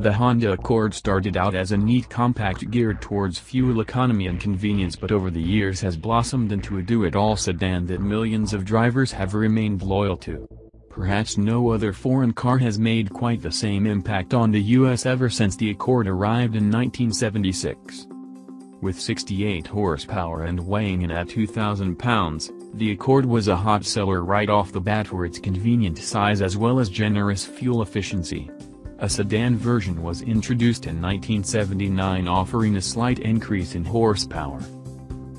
The Honda Accord started out as a neat compact geared towards fuel economy and convenience but over the years has blossomed into a do-it-all sedan that millions of drivers have remained loyal to. Perhaps no other foreign car has made quite the same impact on the US ever since the Accord arrived in 1976. With 68 horsepower and weighing in at 2,000 pounds, the Accord was a hot seller right off the bat for its convenient size as well as generous fuel efficiency. A sedan version was introduced in 1979 offering a slight increase in horsepower.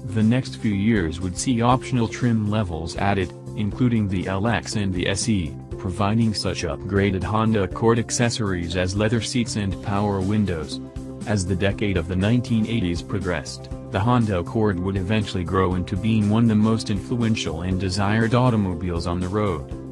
The next few years would see optional trim levels added, including the LX and the SE, providing such upgraded Honda Accord accessories as leather seats and power windows. As the decade of the 1980s progressed, the Honda Accord would eventually grow into being one of the most influential and desired automobiles on the road.